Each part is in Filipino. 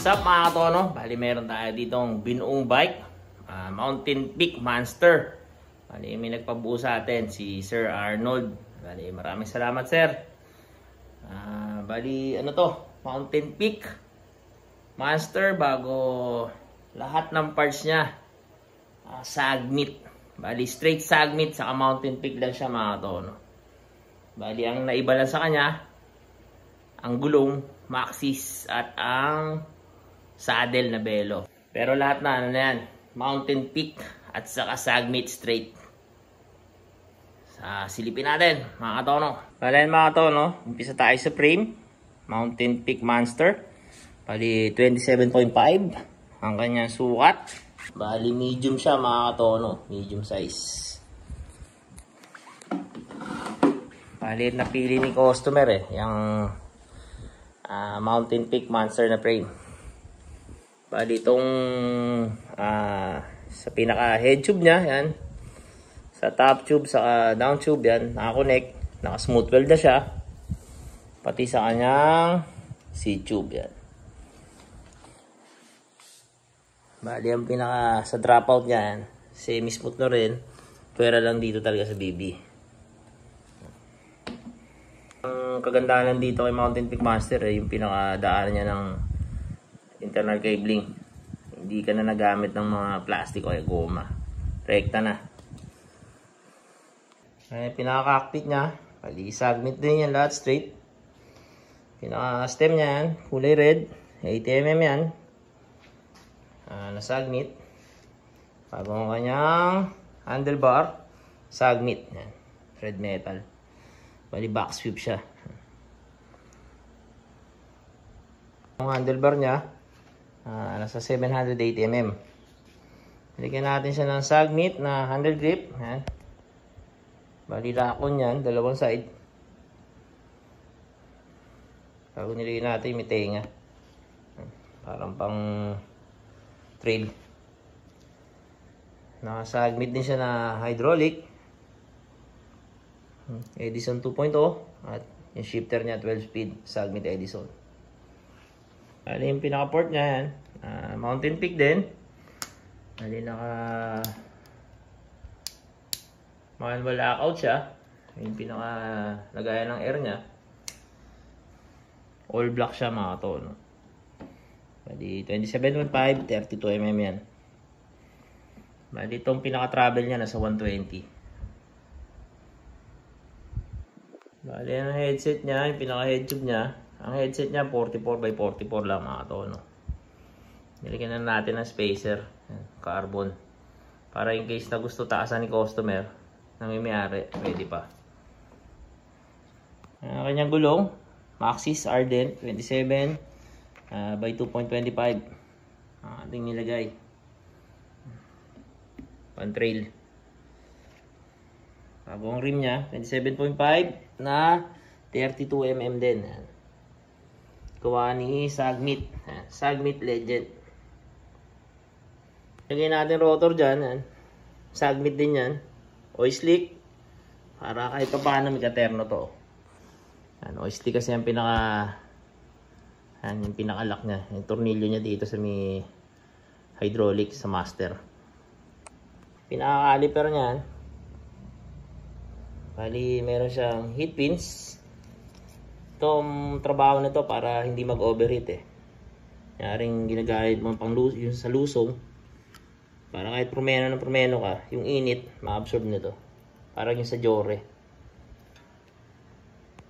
What's up mga katono? Bali meron tayo ditong binuong bike. ah, Mountain Peak Monster. Bali may nagpabuo sa atin si Sir Arnold. Bali maraming salamat sir. Ah, bali ano to? Mountain Peak Monster bago lahat ng parts niya. ah, sagmit. Bali straight sagmit saka Mountain Peak lang siya mga katono. Bali ang naiba lang sa kanya ang gulong, maxis, at ang saddle na belo. Pero lahat na ano na yan, mountain peak at saka sagmit straight. Sa silipin natin, mga katono. Bali mga katono, umpisa tayo sa frame. Mountain Peak Monster. Bali 27.5 ang kanyang sukat. Bali medium siya mga katono, medium size. Bali napili ni customer eh, yung ah, Mountain Peak Monster na frame. Bali itong ah, sa pinaka head tube niya, yan. Sa top tube, sa down tube, yan, nakakonect. Naka-smooth weld na siya. Pati sa kanyang C-tube, yan. Bali ang pinaka sa dropout niya, yan. Semi-smooth na rin. Pwera lang dito talaga sa BB. Ang kagandahan dito kay Mountain Peak Master eh, yung pinakadaan niya ng internal cabling. Hindi ka na nagamit ng mga plastic o goma. Rekta na. Ay, pinaka-cockpit niya, pali segment din yan lahat straight. Pinaka-stem niya yan, kulay red, 80mm yan. Ah, na sagmit. Bago ang kanyang handlebar, sagmit. Yan, red metal. Bali box sweep siya. Ang handlebar niya, ah, nasa 780mm. Balikan natin siya ng sagmit na handle grip. Yan. Bali lakon yan, dalawang side. Bago nilagay natin, may tenga. Parang pang trail. Nakasagmit din siya na hydraulic. Edison 2.0 at yung shifter niya 12 speed Sagmit Edison. Bali yung pinaka-port niya yan. ah, Mountain Peak din. Bali naka manual lockout siya. Yung pinaka lagayan ng air niya. All black siya mga to. No? Bali 27.5, 32mm yan. Bali itong pinaka-travel niya nasa 120. Bali, ang headset niya, yung pinaka-headtube niya, ang headset niya 44 by 44 lang mga to, no? Nilagyan na natin ng spacer, carbon. Para in case na gusto taasan ni customer, na may may-ari, pwede pa. Ang kanyang gulong, Maxis Ardent 27 ah, by 2.25. Ang ating nilagay. Pan-trail. Bagong rim niya, 27.5 na 32mm din. Gawa ni Sagmit. Sagmit Legend. Lagay natin rotor dyan. Yan. Sagmit din yan. Oil slick. Para kahit pa paano may katerno to. Yan. Oil slick kasi yung pinaka yan, yung pinaka-lock niya. Yung tornilyo niya dito sa may hydraulic sa master. Pinaka-caliper niyan. Bali, meron siyang heat pins. Itong trabaho na to para hindi mag-overheat eh. Yaring ginagamit mo pang lus yung sa lusong. Para kahit promeno ng promeno ka, yung init, ma-absorb nito. Parang yung sa Jore.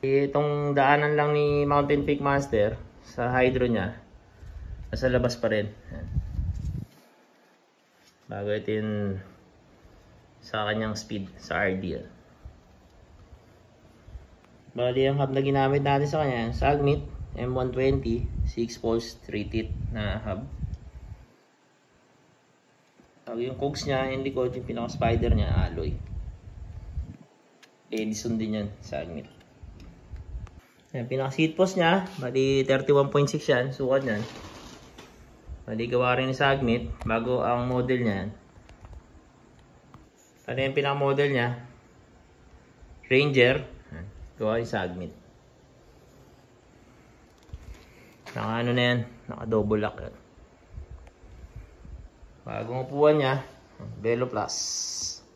Itong daanan lang ni Mountain Peak Master sa hydro niya, nasa labas pa rin. Yan. Bago ito yung sa kanyang speed sa RDL. Bali, ang hub na ginamit natin sa kanya, Sagmit M120, 6 poles, 3 teeth na hub. Tapos yung cogs niya, yung likod, yung pinaka-spider niya, alloy. Edison din yan, Sagmit. Yan, pinaka-seat post niya, bali 31.6 yan, sukat yan. Bali, gawa rin ni Sagmit, bago ang model niya yan. Ano yung pinaka-model niya? Ranger, Gawa yung sagmit. Naka ano na yan, naka double lock yan. Bagong upuan niya, Velo Plus.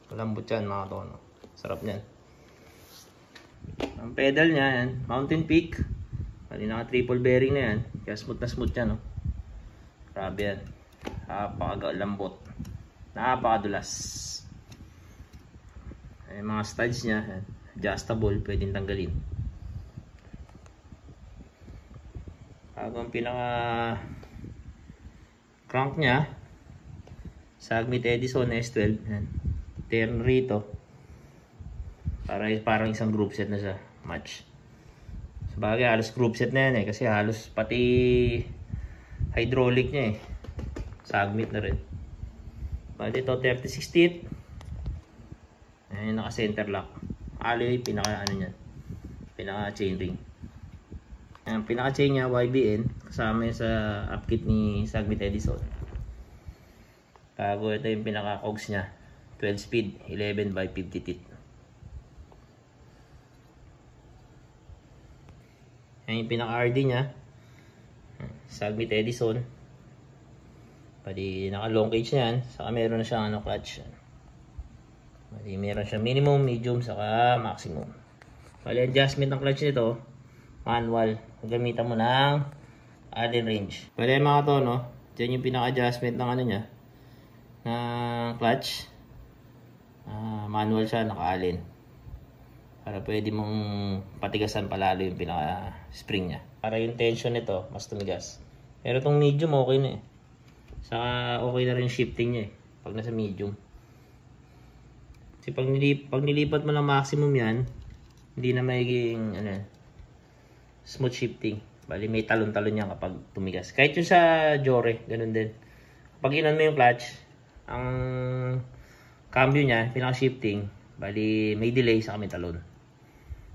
Malambot yan mga tono. Sarap niyan. Ang pedal niya yan, Mountain Peak. Bali naka triple bearing na yan. Kaya smooth na smooth yan. No? Grabe yan. Napakalambot. Napakadulas. Ay, mga studs niya, yan. Adjustable, pwedeng tanggalin. Bago ang pinaka crank niya, Sagmit Edison S12. Yan. Turn rito. Para parang isang group set na sa match. Sabagay, halos group set na yan eh. Kasi halos pati hydraulic niya eh. Sagmit na rin. Bali ito 36 teeth. Ayan naka-center lock. Alloy pinaka ano niyan. Pinaka chain ring. Ang pinaka chain niya YBN kasama sa upkit ni Sagmit Edison. Bago ito yung pinaka cogs niya. 12 speed, 11 by 50 teeth. Yan yung pinaka-RD niya. Sagmit Edison. Pwede naka long cage na yan. Saka meron na siyang ano, clutch. Pwede meron siyang minimum, medium, saka maximum. Pwede adjustment ng clutch nito. Manual. Gamitan mo ng Allen range. Pwede mga to, no? Diyan yung pinaka-adjustment ng ano niya. ng clutch. Ah, manual siya, naka-Allen para pwede mong patigasan palalo yung pinaka spring niya para yung tension nito mas tumigas pero itong medium okay na eh saka okay na rin shifting niya eh pag nasa medium kasi pag, nilip, pag nilipat mo ng maximum yan hindi na magiging ano, smooth shifting bali may talon-talon yan kapag tumigas kahit yung sa Jore ganun din pag inan mo yung clutch ang cambio niya pinaka shifting bali may delay sa kami talon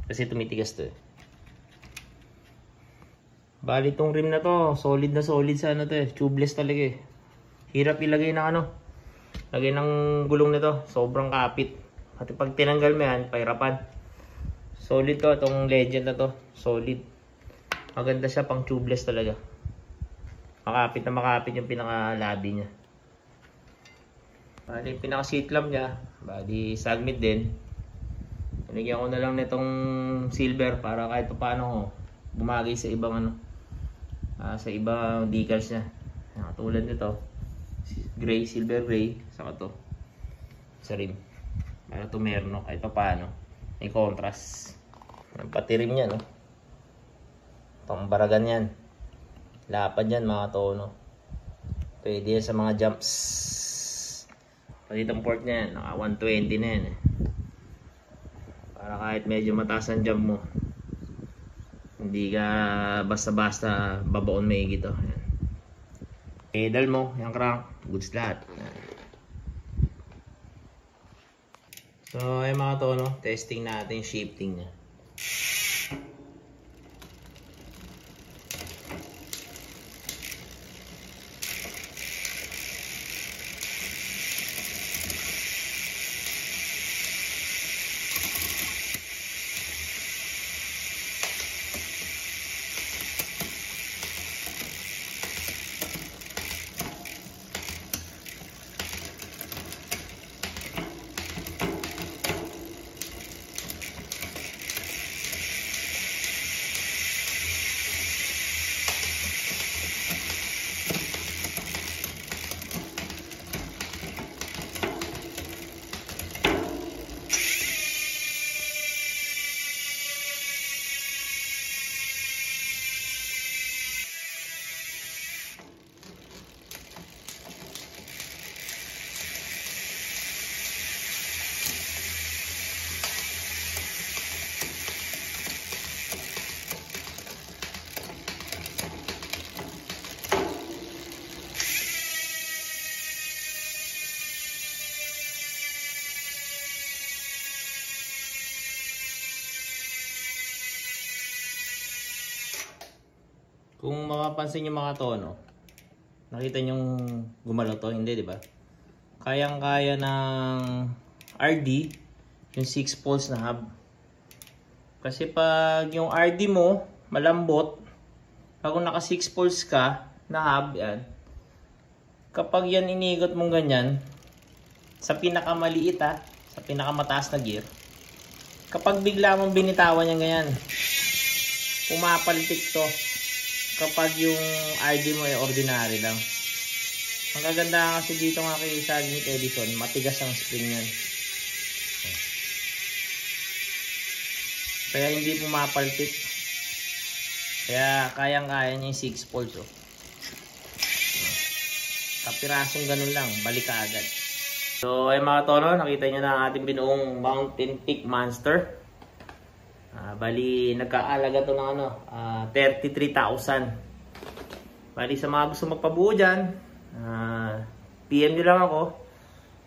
kasi tumitigas to eh. Bali tong rim na to, solid na solid sa ano to eh. Tubeless talaga eh. Hirap ilagay ng ano. Lagay ng gulong nito, sobrang kapit. At pag tinanggal mo yan, pahirapan. Solid to, itong legend na to. Solid. Maganda siya pang tubeless talaga. Makapit na makapit yung pinaka-labi niya. Bali, pinaka-seat lamp niya. Bali, sagmit din. Nilagyan ko na lang nitong silver para kahit paano bumagay sa ibang ano uh, sa ibang decals niya. Yan, katulad nito. Gray, silver gray, saka to. Sa rim. Para to meron kahit paano. May contrast. Pati rim niya, no? Pambaragan yan. Lapad yan mga tono. Pwede yan sa mga jumps. Pati itong port niya yan. Naka 120 na yan eh. Para kahit medyo mataas ang jump mo, hindi ka basta-basta babaon may to. Ayan. Pedal mo, yung crank, goods lahat. So, ay mga to, no? testing natin shifting niya. Kung mapapansin nyo mga tono, nakita nyo gumalaw to, hindi, di ba? Kayang-kaya ng RD, yung 6 poles na hub. Kasi pag yung RD mo, malambot, Pag kung naka 6 poles ka, na hub, yan. Kapag yan inigot mong ganyan, sa pinakamaliit ha, sa pinakamataas na gear, kapag bigla mong binitawan yan ganyan, pumapalpik to kapag yung RD mo ay ordinary lang. Ang kaganda kasi dito nga kay Sagnic Edison, matigas ang spring yan. Kaya hindi pumapalpik. Kaya kayang-kaya niya yung 6 poles oh. Kapirasong ganun lang, balik ka agad. So ay mga tono, nakita niyo na ang ating binuong Mountain Peak Monster. Ah, bali nagkaalaga to ng ano, ah, 33,000. Bali sa mga gusto magpabuo diyan, ah, PM niyo lang ako.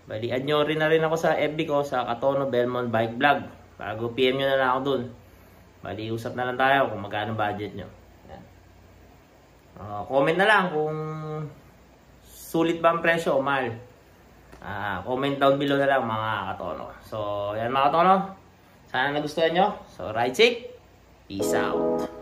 Bali add nyo rin na rin ako sa FB ko sa Katono Belmont Bike Vlog. Bago PM nyo na lang ako dun. Bali usap na lang tayo kung magkano budget nyo. Yan. Ah, comment na lang kung sulit ba ang presyo o mahal. Ah, comment down below na lang mga katono. So, yan mga katono. Sana nagustuhan nyo. So, ride safe. Peace out.